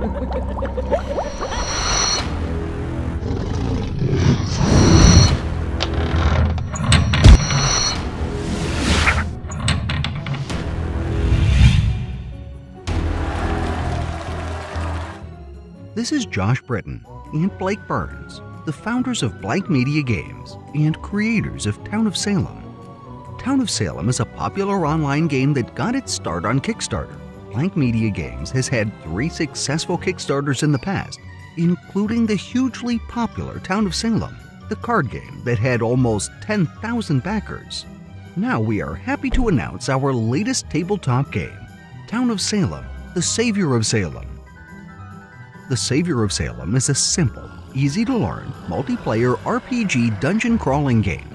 This is Josh Britton and Blake Burns, the founders of Blank Media Games and creators of Town of Salem. Town of Salem is a popular online game that got its start on Kickstarter. Blank Media Games has had three successful Kickstarters in the past, including the hugely popular Town of Salem, the card game that had almost 10,000 backers. Now we are happy to announce our latest tabletop game, Town of Salem, the Savior of Salem. The Savior of Salem is a simple, easy to learn, multiplayer RPG dungeon crawling game.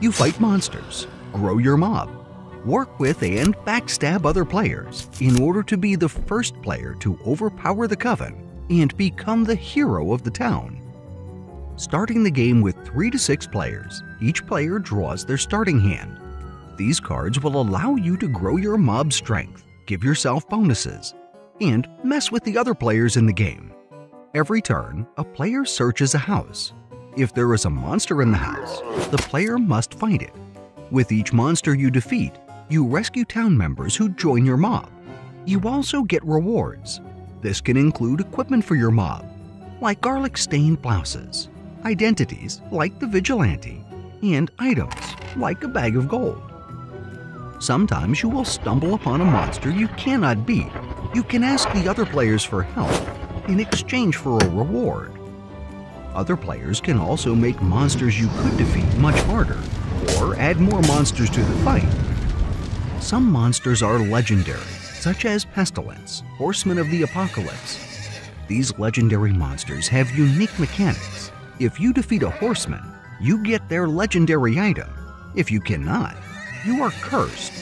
You fight monsters, grow your mob, work with and backstab other players in order to be the first player to overpower the Coven and become the hero of the town. Starting the game with 3 to 6 players, each player draws their starting hand. These cards will allow you to grow your mob strength, give yourself bonuses, and mess with the other players in the game. Every turn, a player searches a house. If there is a monster in the house, the player must fight it. With each monster you defeat, you rescue town members who join your mob. You also get rewards. This can include equipment for your mob, like garlic stained blouses, identities like the vigilante, and items like a bag of gold. Sometimes you will stumble upon a monster you cannot beat. You can ask the other players for help in exchange for a reward. Other players can also make monsters you could defeat much harder, or add more monsters to the fight. Some monsters are legendary, such as Pestilence, Horsemen of the Apocalypse. These legendary monsters have unique mechanics. If you defeat a horseman, you get their legendary item. If you cannot, you are cursed.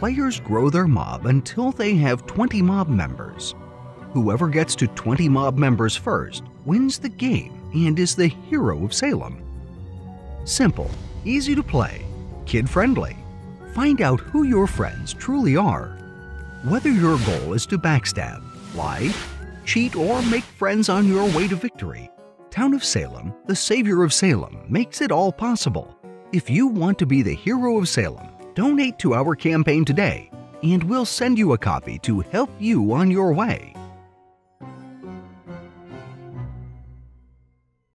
Players grow their mob until they have 20 mob members. Whoever gets to 20 mob members first wins the game and is the hero of Salem. Simple, easy to play, kid friendly. Find out who your friends truly are. Whether your goal is to backstab, lie, cheat, or make friends on your way to victory, Town of Salem, the savior of Salem, makes it all possible. If you want to be the hero of Salem, donate to our campaign today, and we'll send you a copy to help you on your way.